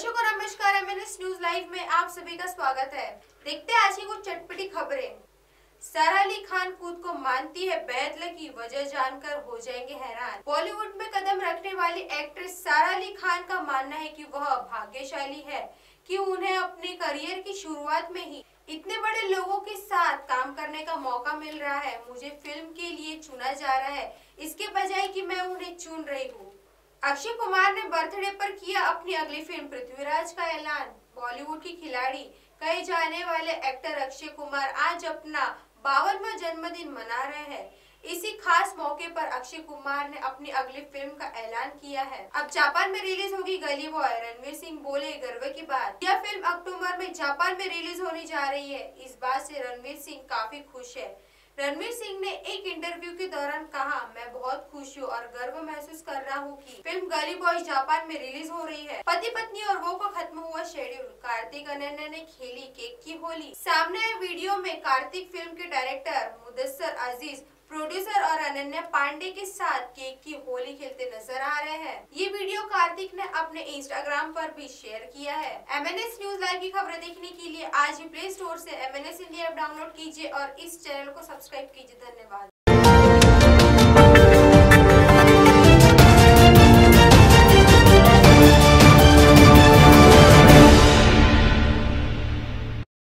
दर्शकों को नमस्कार एमएनएस न्यूज़ लाइव में आप सभी का स्वागत है। देखते हैं आज की कुछ चटपटी खबरें। सारा अली खान खुद को मानती है बैदल की वजह जानकर हो जाएँगे हैरान। बॉलीवुड में कदम रखने वाली एक्ट्रेस सारा अली खान का मानना है कि वह भाग्यशाली है कि उन्हें अपने करियर की शुरुआत में ही इतने बड़े लोगों के साथ काम करने का मौका मिल रहा है। मुझे फ़िल्म के लिए चुना जा रहा है। इसके बजाय की मैं उन्हें चुन रही हूँ। अक्षय कुमार ने बर्थडे पर किया अपनी अगली फ़िल्म, पृथ्वीराज का ऐलान। बॉलीवुड की खिलाड़ी, कहे जाने वाले एक्टर अक्षय कुमार आज अपना बावनवा जन्मदिन मना रहे हैं। इसी खास मौके पर अक्षय कुमार ने अपनी अगली फ़िल्म का ऐलान किया है। अब जापान में रिलीज़ होगी गली बॉय रणवीर सिंह बोले, गर्व की बात। यह फ़िल्म अक्टूबर में जापान में रिलीज़ होने जा रही है। इस बात से रणवीर सिंह काफ़ी खुश है। रणवीर सिंह ने एक इंटरव्यू के दौरान कहा, मैं बहुत खुश हूँ और गर्व महसूस कर रहा हूँ कि फ़िल्म गली बॉय जापान में रिलीज़ हो रही है। पति पत्नी और वो का खत्म हुआ शेड्यूल कार्तिक अनन्या ने खेली केक की होली। सामने वीडियो में कार्तिक फ़िल्म के डायरेक्टर मुदस्सर अज़ीज़ प्रोड्यूसर और अनन्या पांडे के साथ केक की होली खेलते नज़र आ रहे हैं। ये वीडियो कार्तिक ने अपने इंस्टाग्राम पर भी शेयर किया है। एमएनएस न्यूज़ लाइव की खबरें देखने के लिए आज ही प्ले स्टोर ऐसी एम इंडिया ऐप डाउनलोड कीजिए और इस चैनल को सब्सक्राइब कीजिए। धन्यवाद।